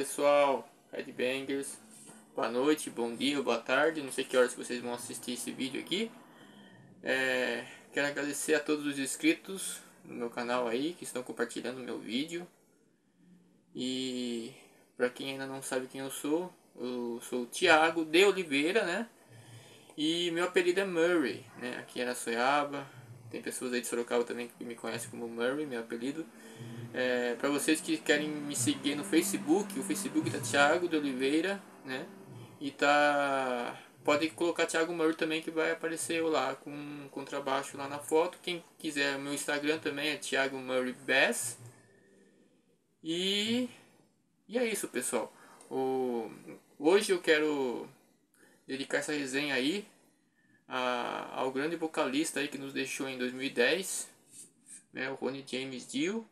pessoal, Headbangers, boa noite, bom dia, boa tarde, não sei que horas vocês vão assistir esse vídeo aqui. É, quero agradecer a todos os inscritos no meu canal aí, que estão compartilhando meu vídeo. E para quem ainda não sabe quem eu sou, eu sou o Thiago de Oliveira, né? E meu apelido é Murray, né? Aqui era Soiaba, tem pessoas aí de Sorocaba também que me conhecem como Murray, meu apelido. É, para vocês que querem me seguir no Facebook, o Facebook da Thiago de Oliveira, né? E tá. Pode colocar Thiago Murray também que vai aparecer eu lá com contrabaixo lá na foto. Quem quiser, meu Instagram também é Thiago Murray Bass. E, e é isso, pessoal. O, hoje eu quero dedicar essa resenha aí a, ao grande vocalista aí que nos deixou em 2010, né, o Ronnie James Dio.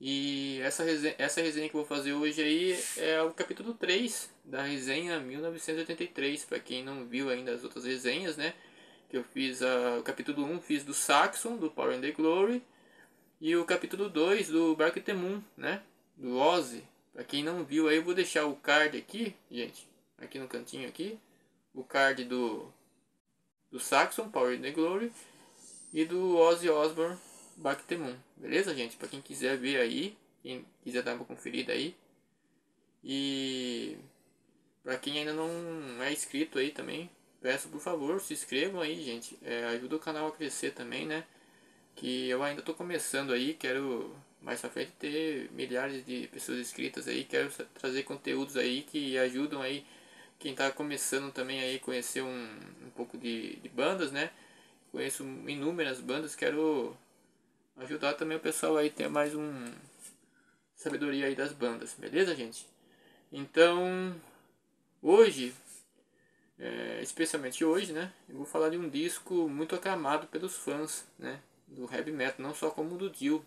E essa resenha, essa resenha que eu vou fazer hoje aí é o capítulo 3 da resenha 1983, para quem não viu ainda as outras resenhas, né? Que eu fiz a, o capítulo 1 fiz do Saxon, do Power and the Glory, e o capítulo 2 do Bark the Moon, né? Do Ozzy. Para quem não viu aí, eu vou deixar o card aqui, gente, aqui no cantinho aqui, o card do do Saxon, Power the Glory, e do Ozzy Osbourne, Back the Moon. Beleza, gente? Para quem quiser ver aí, quem quiser dar uma conferida aí. E para quem ainda não é inscrito aí também, peço por favor, se inscrevam aí, gente. É, ajuda o canal a crescer também, né? Que eu ainda tô começando aí, quero mais pra frente ter milhares de pessoas inscritas aí, quero trazer conteúdos aí que ajudam aí quem tá começando também aí conhecer um, um pouco de, de bandas, né? Conheço inúmeras bandas, quero ajudar também o pessoal aí ter mais um sabedoria aí das bandas, beleza, gente? Então, hoje, é, especialmente hoje, né, eu vou falar de um disco muito aclamado pelos fãs, né, do heavy metal, não só como do Dio,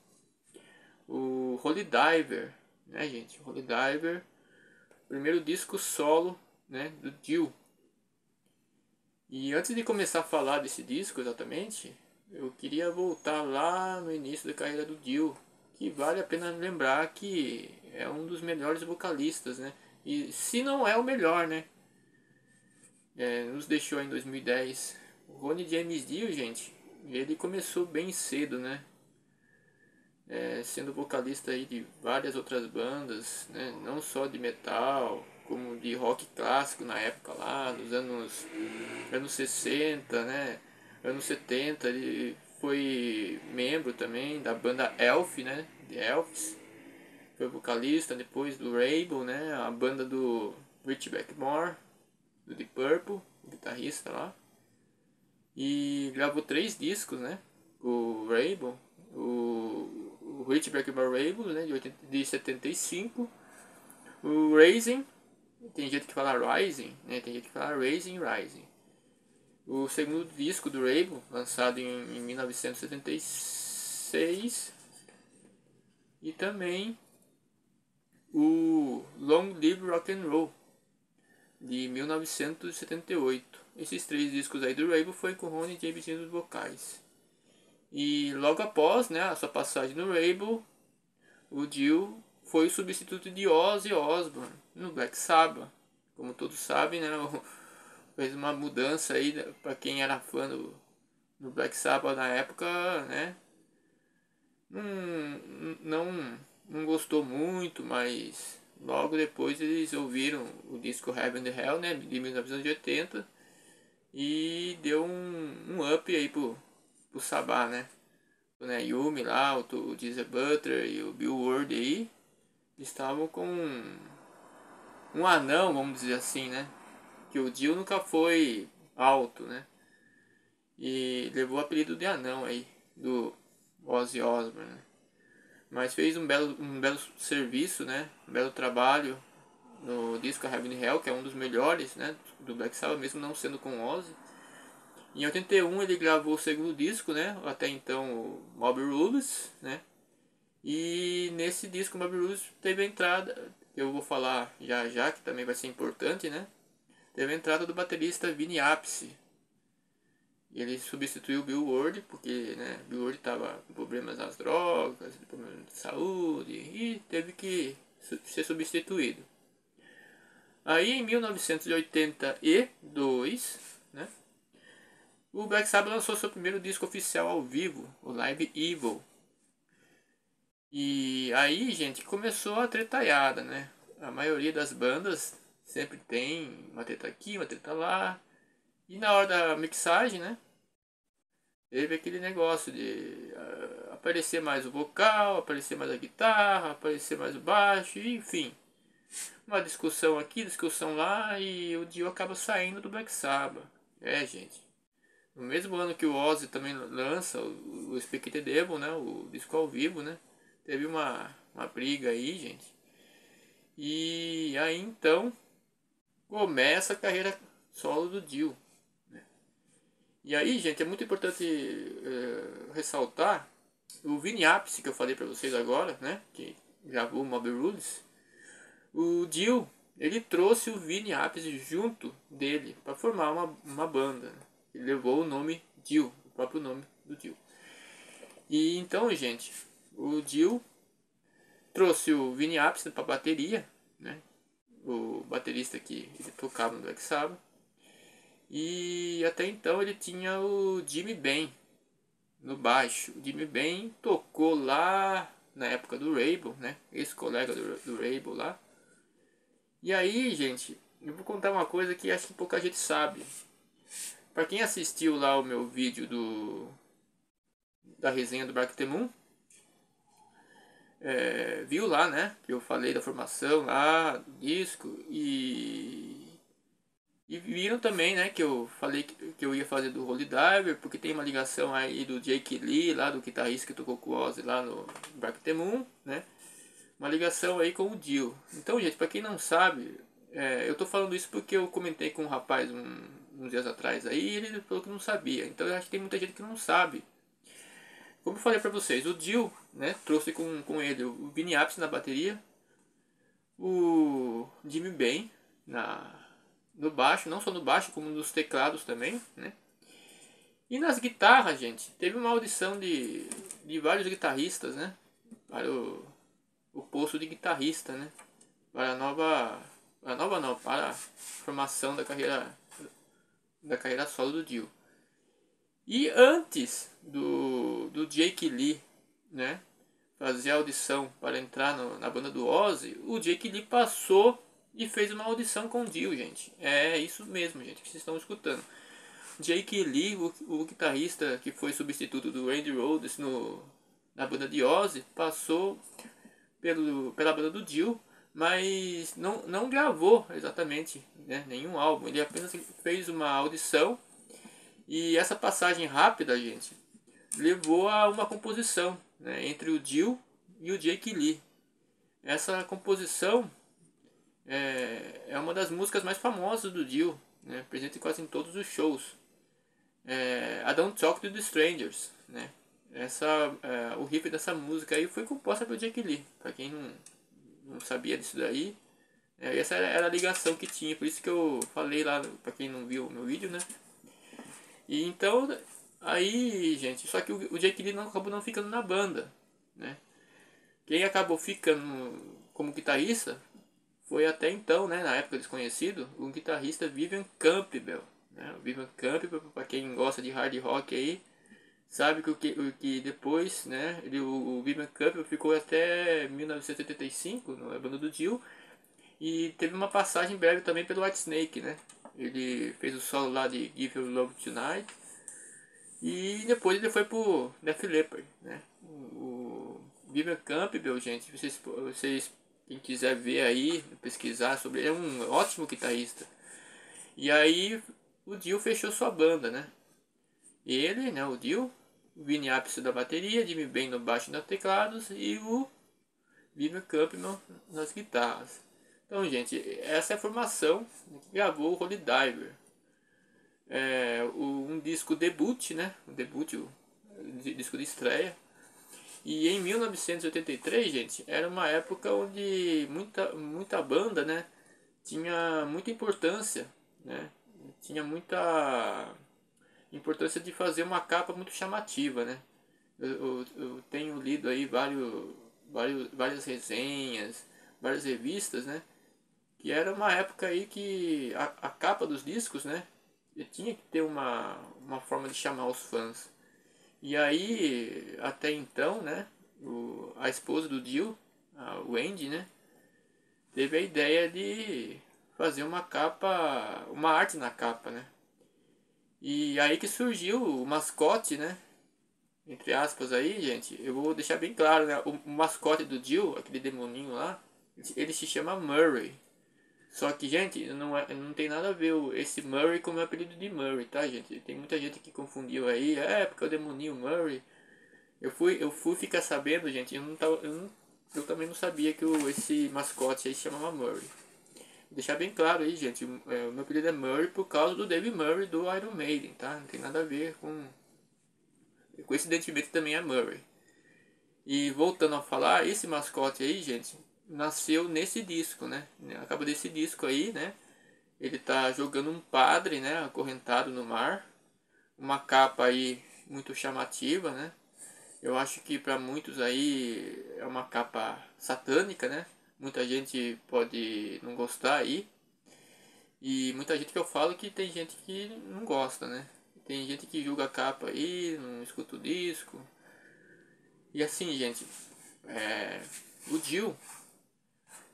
o Holy Diver, né, gente, Holy Diver, primeiro disco solo, né, do Dio. E antes de começar a falar desse disco exatamente, eu queria voltar lá no início da carreira do Dio, que vale a pena lembrar que é um dos melhores vocalistas, né? E se não é o melhor, né? É, nos deixou em 2010. O Ronnie James Dio, gente, ele começou bem cedo, né? É, sendo vocalista aí de várias outras bandas, né? Não só de metal, como de rock clássico na época lá, dos anos, anos 60, né? anos 70 ele foi membro também da banda Elf, né? De Elves. Foi vocalista depois do Rainbow, né? A banda do Rich Blackmore, do Deep Purple, guitarrista lá. E gravou três discos, né? O Rainbow, o, o Rich Blackmore Rainbow, né? De, 80, de 75. O Raising, tem gente que fala Rising, né? Tem gente que fala Raising, Rising o segundo disco do Rainbow, lançado em, em 1976, e também o Long Live Rock and Roll de 1978. Esses três discos aí do Rainbow foi com Ronnie James nos vocais. E logo após né, a sua passagem no Rainbow, o Dio foi o substituto de Ozzy Osbourne no Black Sabbath. Como todos sabem, né, fez uma mudança aí para quem era fã do, do Black Sabbath na época, né? Não, não, não gostou muito, mas logo depois eles ouviram o disco Heaven and Hell, né, de 1980 e deu um, um up aí pro, pro Sabá, né? O né, Yumi lá, o, o Deezer Butler e o Bill Ward aí estavam com um, um anão, vamos dizer assim, né? que o Dio nunca foi alto, né? E levou o apelido de anão aí, do Ozzy Osbourne. Né? Mas fez um belo, um belo serviço, né? Um belo trabalho no disco Heaven Hell, que é um dos melhores, né? Do Black Sabbath, mesmo não sendo com Ozzy. Em 81 ele gravou o segundo disco, né? Até então o Mob Rules, né? E nesse disco Mob Rules teve a entrada, eu vou falar já já, que também vai ser importante, né? teve a entrada do baterista Vini Apse. Ele substituiu Bill Ward, porque né, Bill Ward estava com problemas nas drogas, problemas de saúde, e teve que ser substituído. Aí em 1982, né, o Black Sabbath lançou seu primeiro disco oficial ao vivo, o Live Evil. E aí, gente, começou a tretaiada, né? A maioria das bandas sempre tem uma treta aqui, uma treta lá. E na hora da mixagem, né? Teve aquele negócio de uh, aparecer mais o vocal, aparecer mais a guitarra, aparecer mais o baixo, enfim. Uma discussão aqui, discussão lá e o Dio acaba saindo do Black Sabbath. É, gente. No mesmo ano que o Ozzy também lança o, o Speak the Devil, né? O disco ao vivo, né? Teve uma, uma briga aí, gente. E aí então começa a carreira solo do Dio. Né? E aí, gente, é muito importante é, ressaltar o Vini Apse que eu falei para vocês agora, né? Que gravou Mob Rules. O Dio, ele trouxe o Vini Apse junto dele para formar uma, uma banda. Né? Ele levou o nome Dio, o próprio nome do Dio. E então, gente, o Dio trouxe o Vini Apse para bateria, né? O baterista que ele tocava no Black Sabbath. E até então ele tinha o Jimmy Ben no baixo. O Jimmy Ben tocou lá na época do Rainbow, né? Esse colega do, do Rainbow lá. E aí, gente, eu vou contar uma coisa que acho que pouca gente sabe. Para quem assistiu lá o meu vídeo do da resenha do Black Moon, é, viu lá, né? Que eu falei da formação lá, do disco e e viram também, né, que eu falei que, eu ia fazer do Holy Diver, porque tem uma ligação aí do Jake Lee, lá do guitarrista que tocou com o Ozzy lá no Black the Moon, né? Uma ligação aí com o Dio. Então, gente, para quem não sabe, é, eu tô falando isso porque eu comentei com um rapaz um, uns dias atrás aí e ele falou que não sabia. Então eu acho que tem muita gente que não sabe. Como eu falei para vocês, o Dio né, trouxe com, com ele o Vinny Appice na bateria, o Jimmy Ben na, no baixo, não só no baixo, como nos teclados também, né? E nas guitarras, gente, teve uma audição de, de vários guitarristas, né? Para o, o posto de guitarrista, né? Para a nova, a nova não, para a formação da carreira da carreira solo do Dio. E antes do, do Jake Lee, né, fazer a audição para entrar no, na banda do Ozzy, o Jake Lee passou e fez uma audição com o Dio, gente. É isso mesmo, gente, que vocês estão escutando. Jake Lee, o, o guitarrista que foi substituto do Randy Rhodes no, na banda de Ozzy, passou pelo, pela banda do Dio mas não, não gravou exatamente né, nenhum álbum. Ele apenas fez uma audição e essa passagem rápida, gente, levou a uma composição né, entre o Dio e o Jake Lee. Essa composição é, é uma das músicas mais famosas do Dio, né, presente quase em todos os shows. É, I Don't Talk to the Strangers, né? Essa, é, o riff dessa música aí foi composta pelo Jake Lee, para quem não não sabia disso daí. É, essa era a ligação que tinha, por isso que eu falei lá, para quem não viu o meu vídeo, né? E então, aí, gente, só que o, Jake Lee não, acabou não ficando na banda, né? Quem acabou ficando como guitarrista foi até então, né, na época desconhecido, o guitarrista Vivian Campbell. Né? O Vivian Campbell, para quem gosta de hard rock aí, sabe que o que, o que depois, né, ele, o, o Vivian Campbell ficou até 1975 na banda do Dio e teve uma passagem breve também pelo White Snake, né? Ele fez o solo lá de Give Your Love Tonight e depois ele foi pro Def Leppard, né? O, o Campbell, gente, vocês, vocês quem quiser ver aí, pesquisar sobre ele, é um ótimo guitarrista. E aí o Dio fechou sua banda, né? Ele, né, o Dio, o Vini Appice da bateria, Jimmy Ben no baixo e nos teclados e o Vini Campman nas guitarras. Então, gente, essa é a formação que gravou o Holy Diver. É, um disco debut, né? Um debut, o, disco de estreia. E em 1983, gente, era uma época onde muita, muita banda, né? Tinha muita importância, né? Tinha muita importância de fazer uma capa muito chamativa, né? Eu, eu, eu tenho lido aí vários, vários, várias resenhas, várias revistas, né? Que era uma época aí que a, a capa dos discos, né? Tinha que ter uma, uma forma de chamar os fãs. E aí, até então, né? O, a esposa do Dio, a Wendy, né? Teve a ideia de fazer uma capa, uma arte na capa, né? E aí que surgiu o mascote, né? Entre aspas aí, gente, eu vou deixar bem claro, né? O, o mascote do Jill, aquele demoninho lá, ele se chama Murray. Só que, gente, não, é, não tem nada a ver esse Murray com o meu apelido de Murray, tá, gente? Tem muita gente que confundiu aí, é porque é o demoninho Murray. Eu fui, eu fui ficar sabendo, gente, eu, não tava, eu, não, eu também não sabia que o, esse mascote aí se chamava Murray deixar bem claro aí, gente, é, o meu apelido é Murray por causa do Dave Murray do Iron Maiden, tá? Não tem nada a ver com... Coincidentemente também é Murray. E voltando a falar, esse mascote aí, gente, nasceu nesse disco, né? Acaba desse disco aí, né? Ele tá jogando um padre, né? Acorrentado no mar. Uma capa aí muito chamativa, né? Eu acho que para muitos aí é uma capa satânica, né? Muita gente pode não gostar aí. E muita gente que eu falo que tem gente que não gosta, né? Tem gente que julga a capa aí, não escuta o disco. E assim, gente, é, o Jill,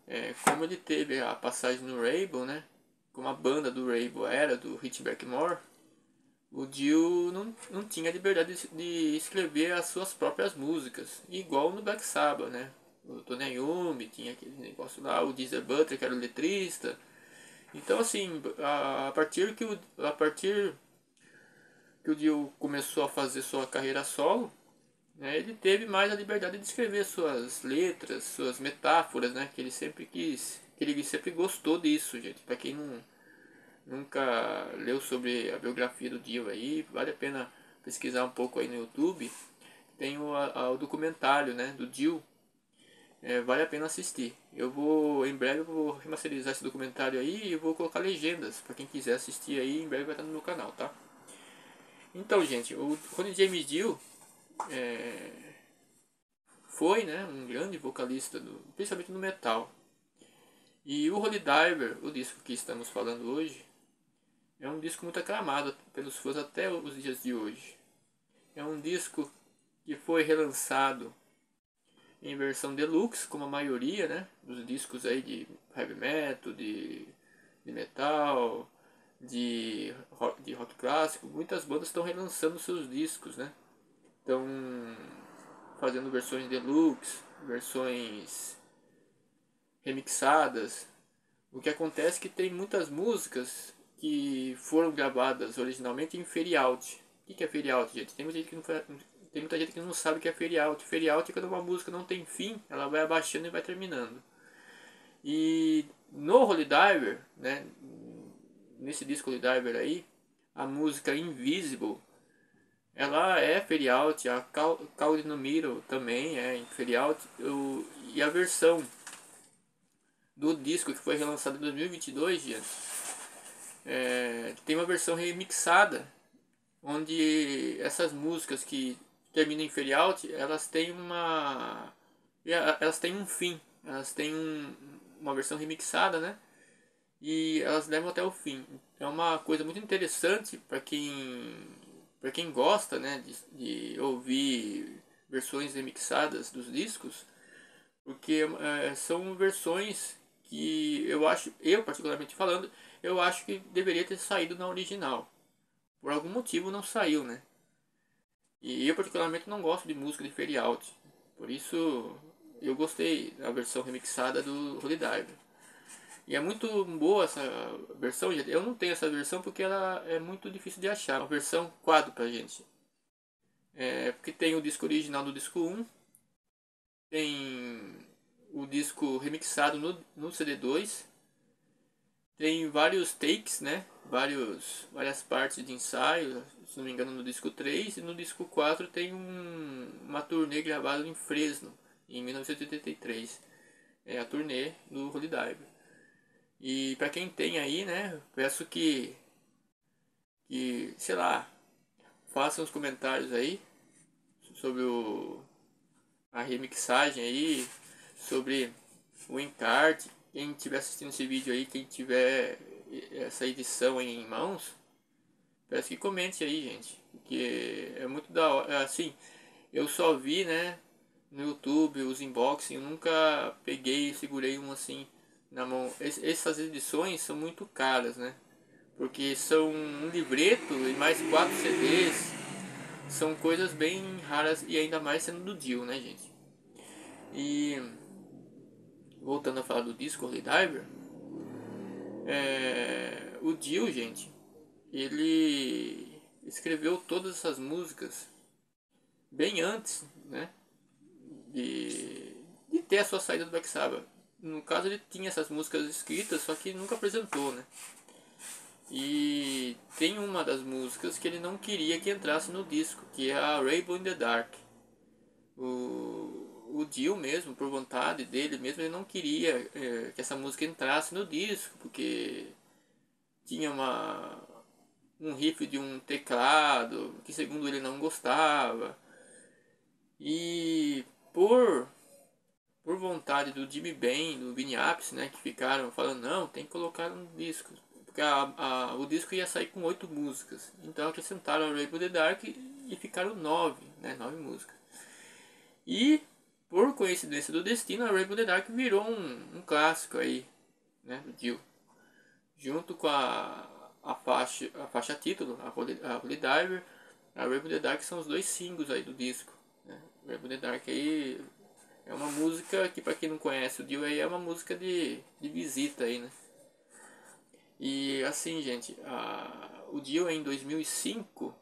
é, como ele teve a passagem no Rainbow, né? Como a banda do Rainbow era, do Rich Blackmore, o Jill não, não tinha liberdade de, de escrever as suas próprias músicas, igual no Black Sabbath, né? o Tony Iommi, tinha aquele negócio lá, o Deezer Butler, que era o letrista. Então, assim, a, a partir que o, a partir que o Dio começou a fazer sua carreira solo, né, ele teve mais a liberdade de escrever suas letras, suas metáforas, né, que ele sempre quis, que ele sempre gostou disso, gente. Para quem não nunca leu sobre a biografia do Dio aí, vale a pena pesquisar um pouco aí no YouTube. Tem o, a, o documentário, né, do Dio, é, vale a pena assistir. Eu vou, em breve, eu vou remasterizar esse documentário aí e vou colocar legendas para quem quiser assistir aí. Em breve vai estar no meu canal, tá? Então, gente, o Ronnie James Dio é, foi, né, um grande vocalista, do, principalmente no metal. E o Holy Diver, o disco que estamos falando hoje, é um disco muito aclamado pelos fãs até os dias de hoje. É um disco que foi relançado em versão deluxe, como a maioria né, dos discos aí de heavy metal, de, de metal, de rock, de rock clássico. Muitas bandas estão relançando seus discos, né? Estão fazendo versões deluxe, versões remixadas. O que acontece é que tem muitas músicas que foram gravadas originalmente em fade out. O que é fade out, gente? Tem muita gente que não, tem muita gente que não sabe o que é fade out. Fade out é quando uma música não tem fim, ela vai abaixando e vai terminando. E no Holy Diver, né, nesse disco Holy Diver aí, a música Invisible, ela é out, a Call no Middle também é out, o, e a versão do disco que foi relançado em 2022, gente, é, tem uma versão remixada onde essas músicas que terminam em out, elas têm uma elas têm um fim, elas têm um, uma versão remixada, né? E elas levam até o fim. É uma coisa muito interessante para quem para quem gosta, né, de, de, ouvir versões remixadas dos discos, porque é, são versões que eu acho, eu particularmente falando, eu acho que deveria ter saído na original. Por algum motivo não saiu, né? E eu particularmente não gosto de música de fade out. Por isso eu gostei da versão remixada do Holy Diver. E é muito boa essa versão, gente. Eu não tenho essa versão porque ela é muito difícil de achar. Uma versão quadro pra gente. É, porque tem o disco original do disco 1. Tem o disco remixado no, no CD2. Tem vários takes, né? Vários, várias partes de ensaio, se não me engano, no disco 3 e no disco 4 tem um, uma turnê gravada em Fresno, em 1983. É a turnê do Holy Diver. E para quem tem aí, né, peço que, que, sei lá, façam os comentários aí sobre o, a remixagem aí, sobre o encarte. Quem estiver assistindo esse vídeo aí, quem tiver essa edição em mãos, peço que comente aí, gente. Porque é muito da hora. Assim, eu só vi, né, no YouTube, os unboxing, eu nunca peguei e segurei um assim na mão. Es, essas edições são muito caras, né? Porque são um livreto e mais quatro CDs. São coisas bem raras e ainda mais sendo do Dio, né, gente? E voltando a falar do disco Holy Diver, é, o Dio, gente, ele escreveu todas essas músicas bem antes, né, de, de ter a sua saída do Black Sabbath. No caso, ele tinha essas músicas escritas, só que nunca apresentou, né. E tem uma das músicas que ele não queria que entrasse no disco, que é a Rainbow in the Dark. O, o Dio mesmo, por vontade dele mesmo, ele não queria é, que essa música entrasse no disco, porque tinha uma, um riff de um teclado que segundo ele não gostava. E por por vontade do Jimmy Ben, do Vinny Appice, né, que ficaram falando, não, tem que colocar no disco. Porque a, a, o disco ia sair com oito músicas. Então acrescentaram Rainbow the Dark e ficaram nove, né, nove músicas. E por coincidência do destino, a Rainbow the Dark virou um, um clássico aí, né, do Dio. Junto com a, a, faixa, a faixa título, a Holy, a Holy Diver, a Rainbow the Dark são os dois singles aí do disco. Né. Rainbow the Dark aí é uma música que, para quem não conhece o Dio, aí é uma música de, de visita aí, né. E assim, gente, a, o Dio em 2005,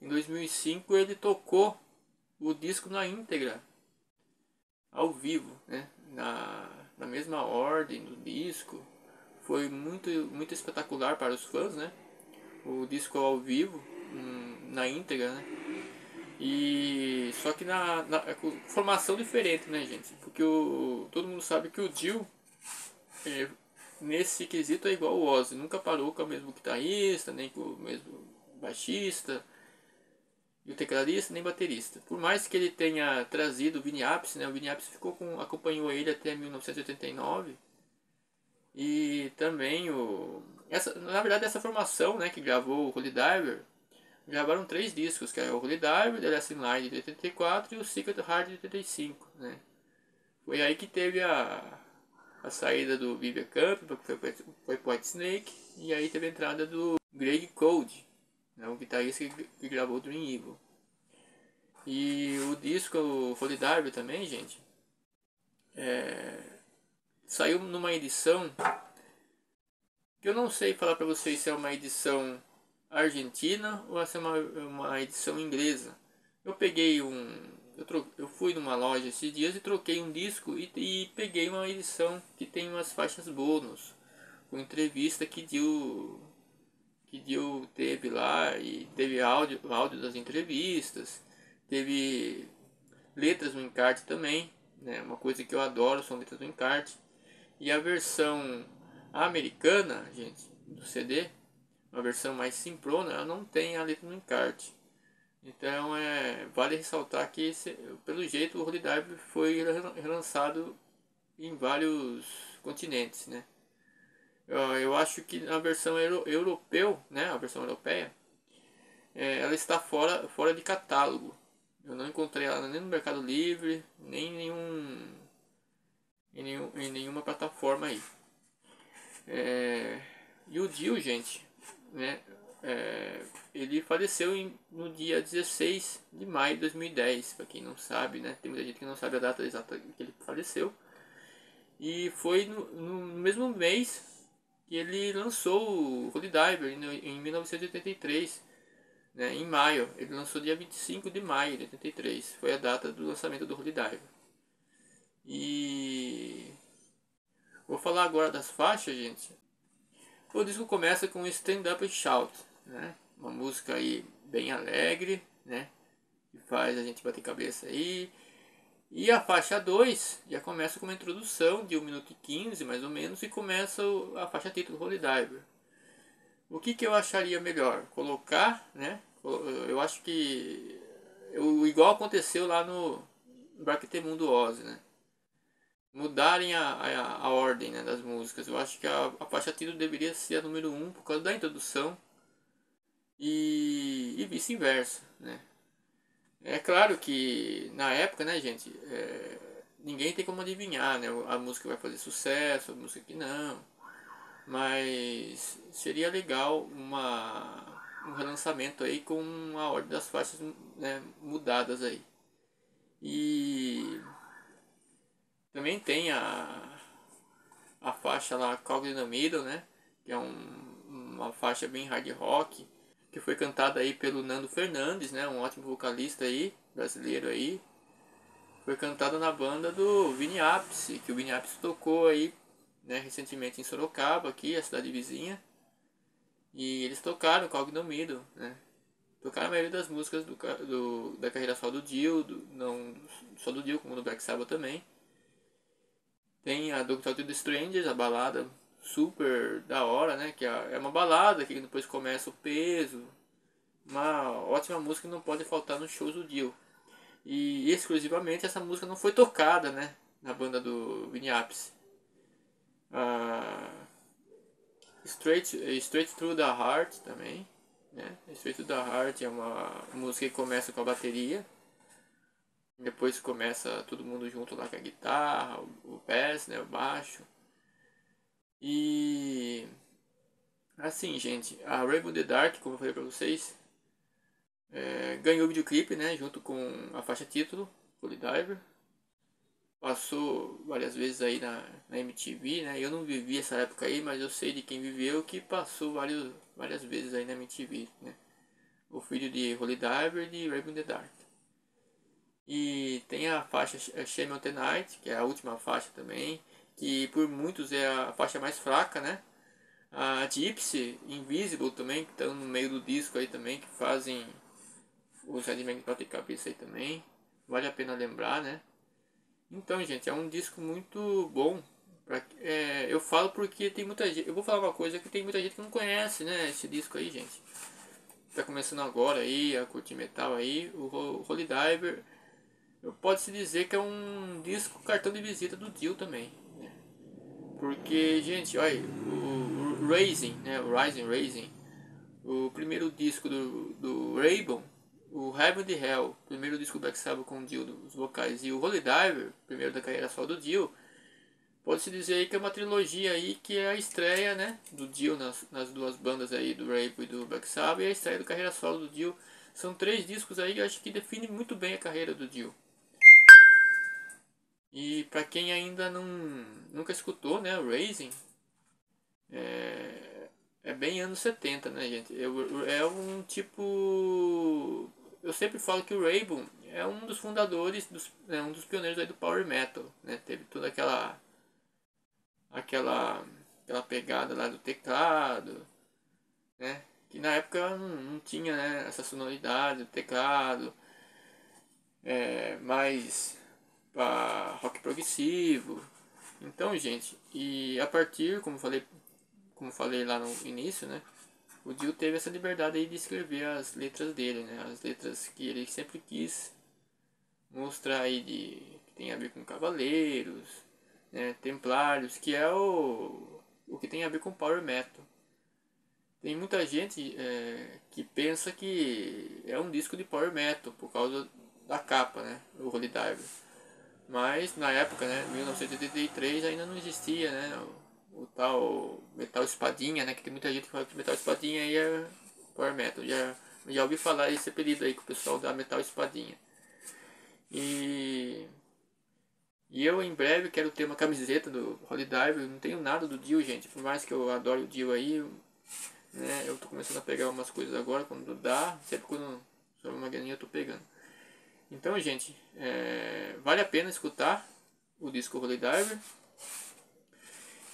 em 2005 ele tocou o disco na íntegra ao vivo, né? na, na mesma ordem do disco. Foi muito, muito espetacular para os fãs, né? O disco ao vivo, hum, na íntegra, né? E só que na, na é formação diferente, né, gente? Porque o, todo mundo sabe que o Dio é, nesse quesito é igual o Ozzy, nunca parou com o mesmo guitarrista, nem com o mesmo baixista e o tecladista nem baterista. Por mais que ele tenha trazido o Vini Appice, né, o Vini Appice ficou com, acompanhou ele até 1989. E também o essa, na verdade essa formação, né, que gravou o Holy Diver, gravaram três discos, que é o Holy Diver, The Lesson Line de 84 e o Secret Heart de 85, né? Foi aí que teve a, a saída do Vivian Camp, foi, foi pro White Snake, e aí teve a entrada do Greg Code, né, o guitarrista que, que gravou Dream Evil. E o disco Holy Diver também, gente, é, saiu numa edição que eu não sei falar para vocês se é uma edição argentina ou se é uma, uma edição inglesa. Eu peguei um. Eu, tro, eu fui numa loja esses dias e troquei um disco e, e peguei uma edição que tem umas faixas bônus, com entrevista que deu que Dio teve lá e teve áudio, áudio das entrevistas, teve letras no encarte também, né? Uma coisa que eu adoro são letras no encarte. E a versão americana, gente, do CD, uma versão mais simplona, ela não tem a letra no encarte. Então é vale ressaltar que esse, pelo jeito o Holy Dive foi relançado em vários continentes, né? eu acho que na versão euro, europeu, né, a versão europeia, é, ela está fora, fora de catálogo. Eu não encontrei ela nem no Mercado Livre, nem em, nenhum, em, nenhum, em nenhuma plataforma aí. É, e o Dio, gente, né, é, ele faleceu em, no dia 16 de maio de 2010, para quem não sabe, né, tem muita gente que não sabe a data exata que ele faleceu. E foi no, no mesmo mês que ele lançou o Holy Diver em 1983, né, em maio. Ele lançou dia 25 de maio de 83, foi a data do lançamento do Holy Diver. E vou falar agora das faixas, gente. O disco começa com Stand Up and Shout, né? Uma música aí bem alegre, né? Que faz a gente bater cabeça aí. E a faixa 2 já começa com uma introdução de 1 minuto e 15 mais ou menos e começa a faixa título Holy Diver. O que, que eu acharia melhor? Colocar, né? Eu acho que eu, igual aconteceu lá no Mundo Oz, né? Mudarem a, a, a ordem né, das músicas. Eu acho que a, a faixa título deveria ser a número 1 um por causa da introdução e, e vice-versa, né? É claro que na época, né, gente, é, ninguém tem como adivinhar, né? A música vai fazer sucesso, a música que não. Mas seria legal uma, um relançamento aí com a ordem das faixas né, mudadas aí. E também tem a, a faixa lá Cog the Middle, né? Que é um, uma faixa bem hard rock, que foi cantada aí pelo Nando Fernandes, né? Um ótimo vocalista aí, brasileiro aí. Foi cantada na banda do Vini Apse, que o Vini Apse tocou aí né, recentemente em Sorocaba, aqui, a cidade vizinha. E eles tocaram Cog no Middle, né? Tocaram a maioria das músicas do, do, da carreira só do Dio, do, não só do Dio, como do Black Sabbath também. Tem a Doctor to the Strangers, a balada super da hora, né? Que é, é uma balada que depois começa o peso. Uma ótima música que não pode faltar nos shows do Dio. E exclusivamente essa música não foi tocada, né? Na banda do Appice. Uh, Straight, Straight Through the Heart também. Né? Straight Through the Heart é uma música que começa com a bateria. Depois começa todo mundo junto lá com a guitarra, o bass, né, o baixo. E assim, gente, a Rainbow the Dark, como eu falei pra vocês, é, ganhou o videoclipe, né, junto com a faixa título, Holy Diver. Passou várias vezes aí na, na MTV, né? Eu não vivi essa época aí, mas eu sei de quem viveu que passou vários, várias vezes aí na MTV, né? O filho de Holy Diver e Raven the Dark. E tem a faixa Shame on the Night, que é a última faixa também, que por muitos é a faixa mais fraca, né? A Gypsy, Invisible também, que estão no meio do disco aí também, que fazem os para ter cabeça aí também. Vale a pena lembrar, né? Então, gente, é um disco muito bom. Pra, é, eu falo porque tem muita gente. Eu vou falar uma coisa que tem muita gente que não conhece, né? Esse disco aí, gente. Tá começando agora aí a curtir metal aí. O Holy Diver. Pode-se dizer que é um disco cartão de visita do Dio também. Né? Porque, gente, olha, o, o né? O Rising Raising. O primeiro disco do, do Rainbow o Heaven the Hell, primeiro disco Black Sabbath com o Dio dos vocais, e o Holy Diver, primeiro da carreira só do Dio, pode-se dizer aí que é uma trilogia aí que é a estreia, né, do Dio nas, nas duas bandas aí, do Rape e do Black Sabbath, e a estreia do carreira solo do Dio. São três discos aí que eu acho que definem muito bem a carreira do Dio. E para quem ainda não nunca escutou, né, o Raising, é, é bem anos 70, né, gente? É, é um tipo eu sempre falo que o Rainbow é um dos fundadores, dos, é um dos pioneiros aí do Power Metal, né? Teve toda aquela aquela aquela pegada lá do teclado, né? Que na época não, não tinha né, essa sonoridade do teclado, é, mais para rock progressivo. Então, gente, e a partir, como falei, como falei lá no início, né? o Dio teve essa liberdade aí de escrever as letras dele, né? As letras que ele sempre quis mostrar aí de que tem a ver com cavaleiros, né? Templários, que é o o que tem a ver com power metal. Tem muita gente é, que pensa que é um disco de power metal por causa da capa, né? O Holy Diver. Mas na época, né, 1983 ainda não existia, né? o tal metal espadinha, né? Que tem muita gente que fala que metal espadinha aí é power metal. Já, já ouvi falar esse apelido aí com o pessoal da metal espadinha. E, e eu em breve quero ter uma camiseta do Holy Dive. Eu não tenho nada do Dio, gente. Por mais que eu adore o Dio aí, né? Eu tô começando a pegar umas coisas agora quando dá. Sempre quando sou uma graninha eu tô pegando. Então, gente, é, vale a pena escutar o disco Holy Diver.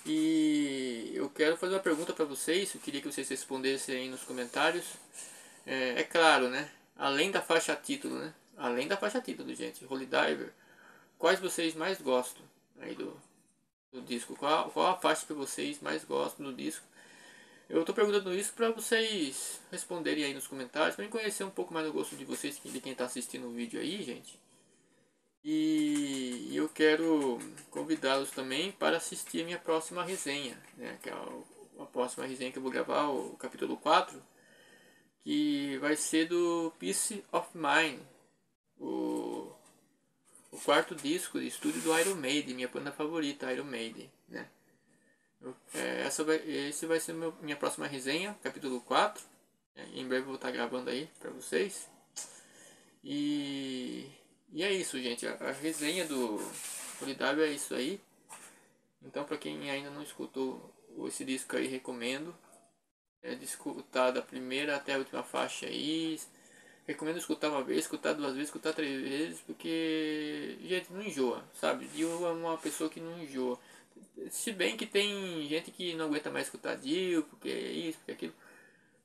E eu quero fazer uma pergunta para vocês, eu queria que vocês respondessem aí nos comentários. É, é, claro, né? Além da faixa título, né? Além da faixa título, gente, Holy Diver, quais vocês mais gostam aí do, do disco? Qual, qual a faixa que vocês mais gostam do disco? Eu estou perguntando isso para vocês responderem aí nos comentários, para conhecer um pouco mais o gosto de vocês, de quem está assistindo o vídeo aí, gente. E eu quero convidá-los também para assistir a minha próxima resenha, né? Que é a, próxima resenha que eu vou gravar, o capítulo 4, que vai ser do Peace of Mind, o, o quarto disco de estúdio do Iron Maiden, minha banda favorita, Iron Maiden, né? Eu, é, essa vai, esse vai ser meu, minha próxima resenha, capítulo 4. É, em breve eu vou estar gravando aí para vocês. E e é isso, gente. A, a resenha do Solidário é isso aí. Então, para quem ainda não escutou esse disco aí, recomendo. É de escutar da primeira até a última faixa aí. Recomendo escutar uma vez, escutar duas vezes, escutar três vezes, porque, gente, não enjoa, sabe? Dio é uma pessoa que não enjoa. Se bem que tem gente que não aguenta mais escutar Dio, porque é isso, porque é aquilo.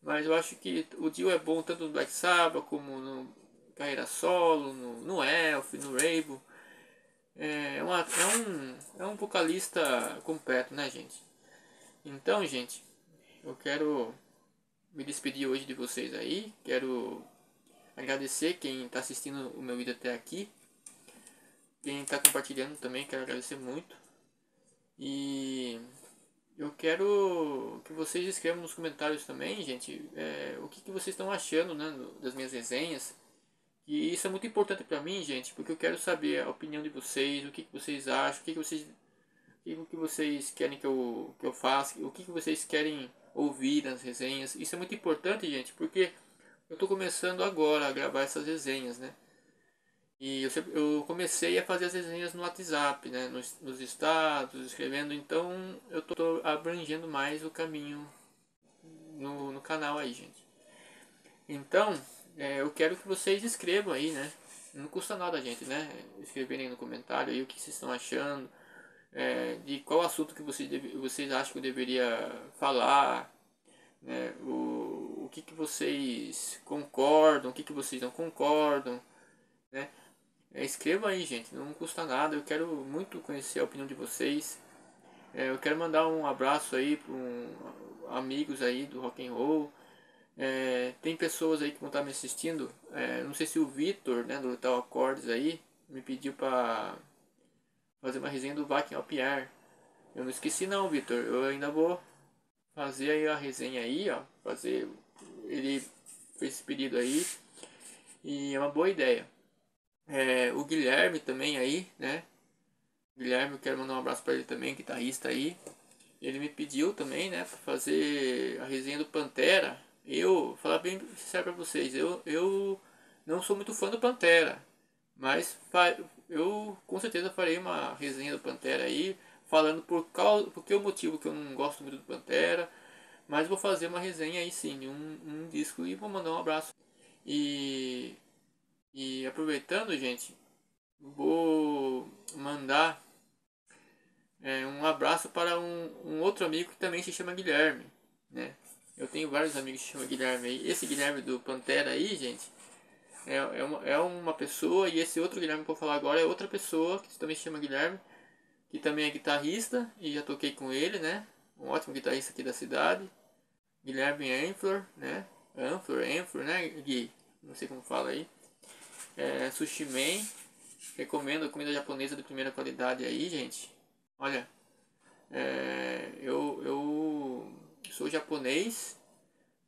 Mas eu acho que o Dio é bom tanto no Black Sabbath como no carreira solo, no, no Elf, no Rainbow. É, uma, é, um, é um vocalista completo, né, gente? Então, gente, eu quero me despedir hoje de vocês aí. Quero agradecer quem está assistindo o meu vídeo até aqui. Quem está compartilhando também, quero agradecer muito. E eu quero que vocês escrevam nos comentários também, gente, é, o que, que vocês estão achando né, das minhas resenhas. E isso é muito importante para mim, gente, porque eu quero saber a opinião de vocês, o que, que vocês acham, o que, que vocês o que vocês querem que eu, que eu faça, o que, que vocês querem ouvir nas resenhas. Isso é muito importante, gente, porque eu estou começando agora a gravar essas resenhas, né? E eu, sempre, eu comecei a fazer as resenhas no WhatsApp, né? Nos, nos estados, escrevendo, então eu estou abrangendo mais o caminho no, no canal aí, gente. Então, é, eu quero que vocês escrevam aí, né? Não custa nada, gente, né? Escreverem no comentário aí o que vocês estão achando, é, de qual assunto que vocês, deve, vocês acham que eu deveria falar, né? O, o que, que vocês concordam, o que, que vocês não concordam, né? É, escreva aí, gente, não custa nada. Eu quero muito conhecer a opinião de vocês. É, eu quero mandar um abraço aí para um, amigos aí do rock and roll é, tem pessoas aí que vão estar me assistindo. É, não sei se o Vitor, né, do Tal Acordes aí, me pediu para fazer uma resenha do Vakin Alpiar. Eu não esqueci não, Vitor. Eu ainda vou fazer aí a resenha aí, ó. Fazer. Ele fez esse pedido aí. E é uma boa ideia. É, o Guilherme também aí, né? Guilherme, eu quero mandar um abraço para ele também, guitarrista aí. Ele me pediu também, né, para fazer a resenha do Pantera eu, falar bem sincero pra vocês, eu, eu não sou muito fã do Pantera, mas eu com certeza farei uma resenha do Pantera aí, falando por causa, porque o motivo que eu não gosto muito do Pantera, mas vou fazer uma resenha aí sim, um, um disco e vou mandar um abraço. E, e aproveitando, gente, vou mandar é, um abraço para um, um outro amigo que também se chama Guilherme, né? Eu tenho vários amigos que chamam Guilherme aí. Esse Guilherme do Pantera aí, gente, é, é, uma, é uma pessoa. E esse outro Guilherme que eu vou falar agora é outra pessoa que também se chama Guilherme. Que também é guitarrista e já toquei com ele, né? Um ótimo guitarrista aqui da cidade. Guilherme Anflor, né? Anflor, Anflor, né, Gui? Não sei como fala aí. É, Sushi Man. Recomendo comida japonesa de primeira qualidade aí, gente. Olha, é, eu, eu sou japonês,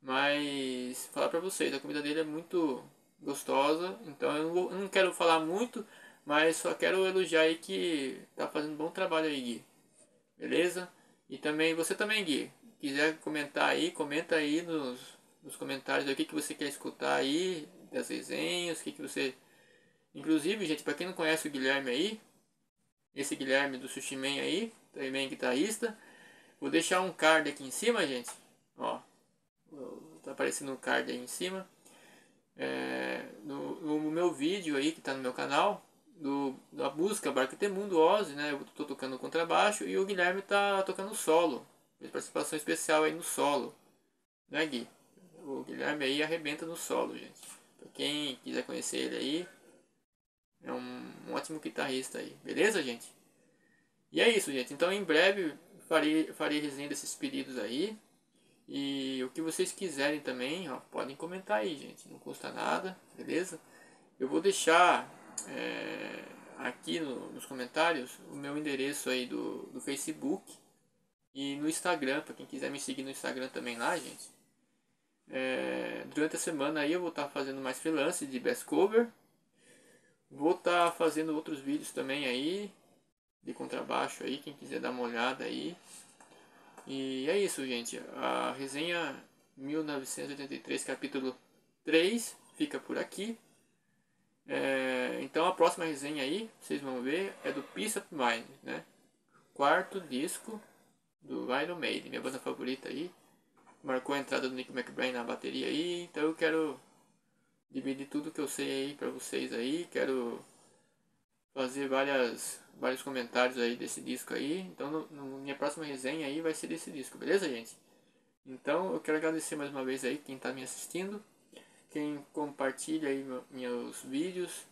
mas falar pra vocês, a comida dele é muito gostosa, então eu não, vou, não quero falar muito, mas só quero elogiar aí que tá fazendo um bom trabalho aí, Gui. Beleza? E também, você também, Gui, quiser comentar aí, comenta aí nos, nos comentários o que, que você quer escutar aí, das resenhas, o que, que você... Inclusive, gente, para quem não conhece o Guilherme aí, esse Guilherme do Sushi Man aí, também guitarrista, Vou deixar um card aqui em cima, gente. Ó, tá aparecendo um card aí em cima. É, no, no, meu vídeo aí que tá no meu canal, do, da música Barquetemundo Ozzy, né? Eu tô tocando contrabaixo e o Guilherme tá tocando solo. Fez participação especial aí no solo. Né, Gui? O Guilherme aí arrebenta no solo, gente. Pra quem quiser conhecer ele aí, é um, ótimo guitarrista aí. Beleza, gente? E é isso, gente. Então, em breve farei, farei resenha desses pedidos aí. E o que vocês quiserem também, ó, podem comentar aí, gente. Não custa nada, beleza? Eu vou deixar é, aqui no, nos comentários o meu endereço aí do, do Facebook e no Instagram, para quem quiser me seguir no Instagram também lá, gente. É, durante a semana aí eu vou estar tá fazendo mais freelance de best cover. Vou estar tá fazendo outros vídeos também aí de contrabaixo aí, quem quiser dar uma olhada aí. E é isso, gente. A resenha 1983, capítulo 3, fica por aqui. É, então a próxima resenha aí, vocês vão ver, é do Peace of Mind, né? Quarto disco do Iron Maiden, minha banda favorita aí. Marcou a entrada do Nick McBrain na bateria aí, então eu quero dividir tudo que eu sei aí para vocês aí, quero fazer várias vários comentários aí desse disco aí. Então no, no, minha próxima resenha aí vai ser desse disco, beleza, gente? Então eu quero agradecer mais uma vez aí quem está me assistindo, quem compartilha aí meus vídeos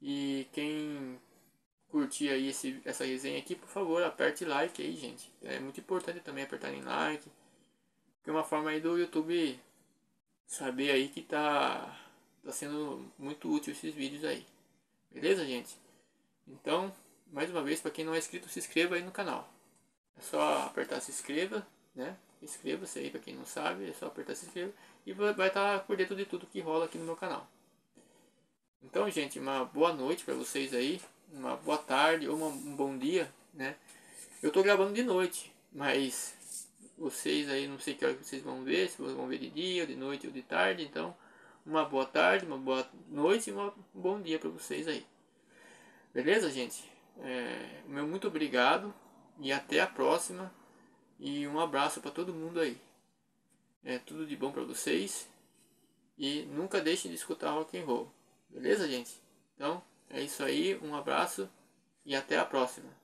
e quem curtir aí esse, essa resenha aqui, por favor, aperte like aí, gente. É muito importante também apertar em like. Que é uma forma aí do YouTube saber aí que tá, tá sendo muito útil esses vídeos aí. Beleza, gente? Então, mais uma vez, para quem não é inscrito, se inscreva aí no canal. É só apertar se inscreva, né? Inscreva-se aí para quem não sabe, é só apertar se inscreva e vai estar tá por dentro de tudo que rola aqui no meu canal. Então, gente, uma boa noite para vocês aí, uma boa tarde ou uma, um bom dia, né? Eu tô gravando de noite, mas vocês aí não sei que hora que vocês vão ver, se vocês vão ver de dia, de noite ou de tarde, então uma boa tarde, uma boa noite e um bom dia para vocês aí. Beleza, gente? É, meu muito obrigado e até a próxima. E um abraço para todo mundo aí. É tudo de bom para vocês. E nunca deixem de escutar rock and roll. Beleza, gente? Então, é isso aí. Um abraço e até a próxima.